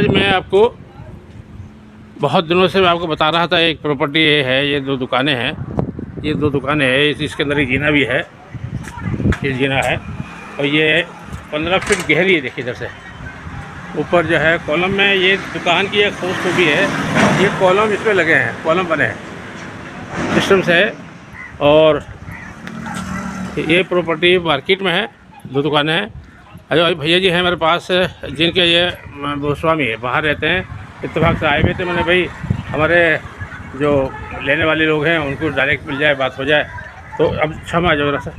आज मैं आपको बहुत दिनों से मैं आपको बता रहा था, एक प्रॉपर्टी ये है, ये दो दुकानें हैं। ये दो दुकानें हैं, इस, इसके अंदर एक जीना भी है। ये जीना है और ये पंद्रह फीट गहरी है, देखिए इधर से। ऊपर जो है, कॉलम में ये दुकान की एक खूबसूरती है। ये कॉलम इसमें लगे हैं, कॉलम बने हैं, सिस्टम से। है और ये प्रॉपर्टी मार्केट में है, दो दुकानें हैं। अरे भैया जी हैं मेरे पास जिनके ये गोस्वामी है बाहर रहते हैं। इतफाक़ से आए हुए थे मैंने भाई हमारे जो लेने वाले लोग हैं उनको डायरेक्ट मिल जाए बात हो जाए। तो अब क्षमा जाओ जरा सा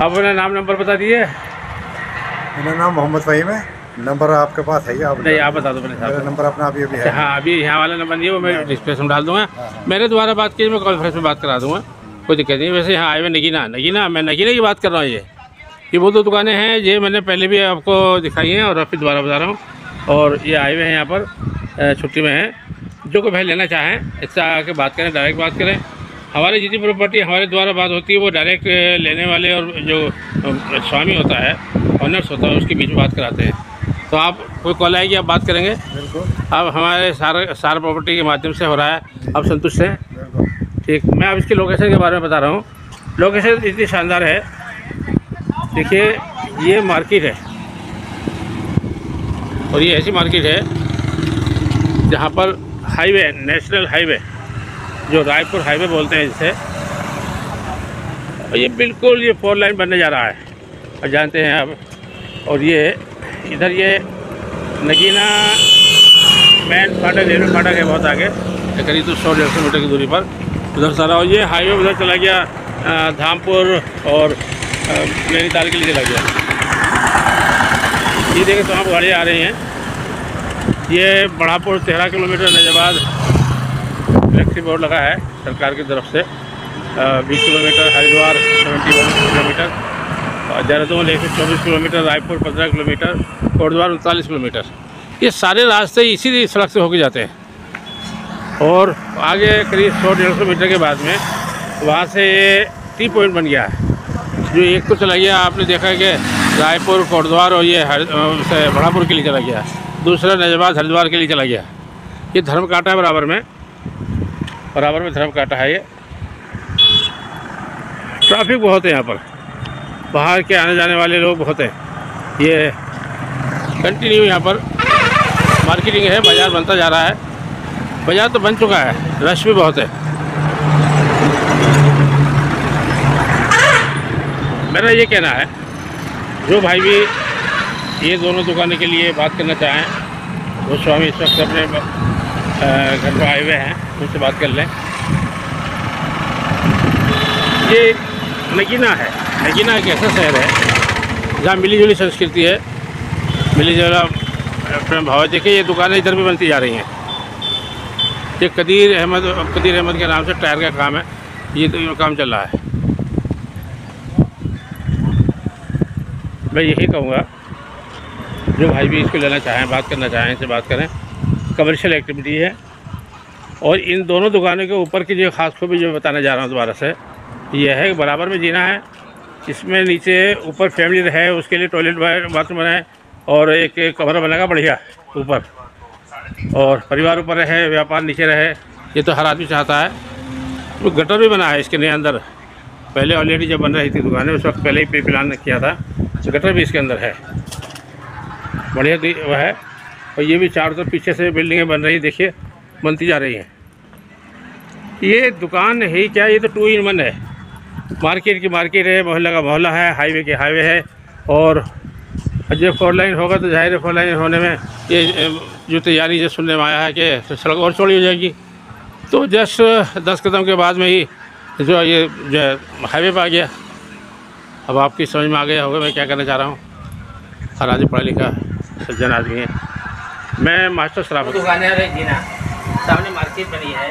आप अपना नाम नंबर बता दिए मेरा नाम मोहम्मद फ़हीम है। नंबर आपके पास है आप नहीं आप बता दो मेरे नंबर अपना अभी अभी है। हाँ अभी यहाँ वाला नंबर नहीं है वो मैं डिस्प्लेस में डाल दूँगा। मेरे द्वारा बात कीजिए मैं कॉन्फ्रेंस में बात करा दूँगा। कोई दिक्कत नहीं वैसे यहाँ आए हुए नगीना नगीना मैं नगीना की बात कर रहा हूँ ये। ये वो दो दुकानें हैं ये मैंने पहले भी आपको दिखाई हैं और फिर दोबारा बता रहा हूँ। और ये आए हुए हैं यहाँ पर छुट्टी में हैं। जो कोई भाई लेना चाहें इससे आके बात करें डायरेक्ट बात करें। हमारी जितनी प्रॉपर्टी हमारे द्वारा बात होती है वो डायरेक्ट लेने वाले और जो स्वामी होता है ऑनर्स होता है उसके बीच में बात कराते हैं। तो आप कोई कॉल आएगी आप बात करेंगे। बिल्कुल। अब हमारे सारे सार प्रॉपर्टी के माध्यम से हो रहा है। आप संतुष्ट हैं? ठीक मैं अब इसकी लोकेशन के बारे में बता रहा हूँ। लोकेशन इतनी शानदार है देखिए, ये मार्केट है। और ये ऐसी मार्केट है, जहाँ पर हाईवे, नेशनल हाईवे, जो रायपुर हाईवे बोलते हैं जिसे और ये बिल्कुल ये फोर लाइन बनने जा रहा है। और जानते हैं आप। और ये, इधर ये नगीना मैन फाटक, रेलवे फाटक है बहुत आगे। करीब तो सौ, डेढ़ सौ मीटर की दूरी पर। उधर सारा, और ये हाईवे उधर चला गया धामपुर और नैनीताल के लिए चला गया। ये देखें तमाम गाड़ियाँ आ रही हैं। ये बड़ापुर तेरह किलोमीटर नजरबाद इलेक्ट्रिक बोर्ड लगा है सरकार की तरफ़ से। बीस kilometre Haridwar seventy one kilometre Dehradun एक सौ चौबीस किलोमीटर रायपुर पंद्रह किलोमीटर, कोटद्वार उनतालीस किलोमीटर। ये सारे रास्ते इसी सड़क से होके जाते हैं। और आगे करीब सौ डेढ़ सौ मीटर के बाद में वहाँ से ये टी पॉइंट बन गया है। जो एक तो चला गया, आपने देखा कि रायपुर, कोटद्वार और ये हर से बढ़ापुर के लिए चला गया। दूसरा नजबाद हरिद्वार के लिए चला गया। ये धर्म काटा है बराबर में। बराबर में धर्म काटा है ये। ट्रैफ़िक बहुत है यहाँ पर। बाहर के आने जाने वाले लोग बहुत हैं। ये कंटिन्यू यहाँ पर। मार्केटिंग है, बाज़ार बनता जा रहा है। बाज़ार तो बन चुका है। रश भी बहुत है। मेरा ये कहना है, जो भाई भी ये दोनों दुकानों के लिए बात करना चाहें, वो स्वामी इस वक्त अपने घर पर आए हुए हैं, उनसे बात कर लें। ये नगीना है, नगीना एक ऐसा शहर है, जहाँ मिली जुली संस्कृति है, मिली जुला प्रेम भाव है। देखिए, ये दुकानें इधर भी बनती जा रही हैं। ये कदीर अहमद कदीर अहमद के नाम से टायर का काम है, ये तो काम चल रहा है। मैं यही कहूँगा, जो भाई भी इसको लेना चाहें, बात करना चाहें, इनसे बात करें कमर्शियल एक्टिविटी है और इन दोनों दुकानों के ऊपर की जो खास खूबी जो बताने जा रहा हूँ दोबारा से, यह है कि बराबर में जीना है, इसमें नीचे ऊपर फैमिली रहे, उसके लिए टॉयलेट बाथरूम बनाए और एक एक कमरा बनेगा बढ़िया, ऊपर। और परिवार ऊपर रहे, व्यापार नीचे रहे, ये तो हर आदमी चाहता है। तो गटर भी बना है इसके लिए अंदर। पहले ऑलरेडी जब बन रही थी दुकानें, उस वक्त पहले ही प्री प्लान किया था। तो गटर भी इसके अंदर है। बढ़िया वह है। और ये भी चारों तरफ़ पीछे से बिल्डिंगें बन रही देखिए, बनती जा रही हैं। ये दुकान है क्या? ये तो टू इन वन है। मार्केट की मार्केट है, मोहल्ला का मोहल्ला है, हाईवे के हाईवे है। और जब फोर लाइन होगा तो ज़ाहिर है, फोर लाइन होने में ये जो तैयारी जो सुनने में आया है कि सड़क और चौड़ी हो जाएगी। तो जस्ट दस कदम के बाद में ही जो ये जो हाईवे पर आ गया। अब आपकी समझ में आ गया होगा मैं क्या करना चाह रहा हूँ। हर आदमी पढ़ा लिखा सज्जन आदमी है। मैं मास्टर शराफत दुकानें जीना। सामने मार्केट बनी है।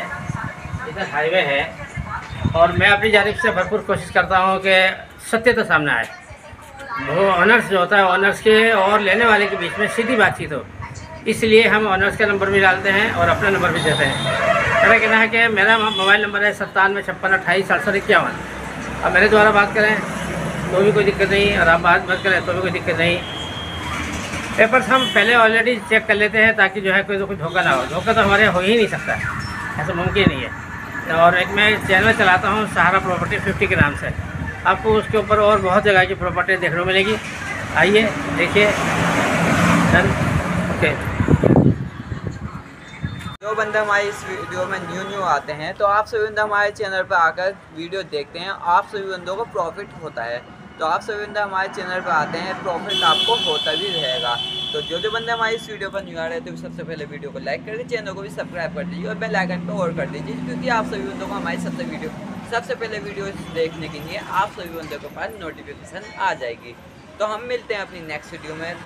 इधर हाईवे है। और मैं अपनी जानिब से भरपूर कोशिश करता हूँ कि सत्य तो सामने आए। वो ऑनर्स जो होता है ऑनर्स के और लेने वाले के बीच में सीधी बातचीत हो। इसलिए हम ऑनर्स का नंबर भी डालते हैं और अपना नंबर भी देते हैं। मेरा कहना है कि मेरा मोबाइल नंबर है सत्तानवे छप्पन अट्ठाईस सड़सठ इक्यावन। अब मेरे द्वारा बात करें तो भी कोई दिक्कत नहीं और आप बात मत करें तो भी कोई दिक्कत नहीं। पेपर्स हम पहले ऑलरेडी चेक कर लेते हैं ताकि जो है कोई कोई धोखा ना हो। धोखा तो हमारे हो ही नहीं सकता ऐसा मुमकिन नहीं है। और एक मैं चैनल चलाता हूँ, सहारा प्रॉपर्टी फिफ्टी के नाम से। आपको उसके ऊपर और बहुत जगह की प्रॉपर्टी देखने को मिलेगी। आइए, देखिए। डन। ओके। जो बंदे हमारे इस वीडियो में न्यू न्यू आते हैं तो आप सभी बंदे हमारे चैनल पर आकर वीडियो देखते हैं। आप सभी बंदों को प्रॉफिट होता है। तो आप सभी बंदे हमारे चैनल पर आते हैं प्रॉफिट आपको होता भी रहेगा। तो जो जो बंदे हमारे इस वीडियो पर न्यू आ रहे थे तो सबसे पहले वीडियो को लाइक करके चैनल को भी सब्सक्राइब कर दीजिए और बेल आइकन पर और कर दीजिए, क्योंकि आप सभी बंदों को हमारी सबसे वीडियो सबसे पहले वीडियो देखने के लिए आप सभी बंदों के पास नोटिफिकेशन आ जाएगी। तो हम मिलते हैं अपनी नेक्स्ट वीडियो में।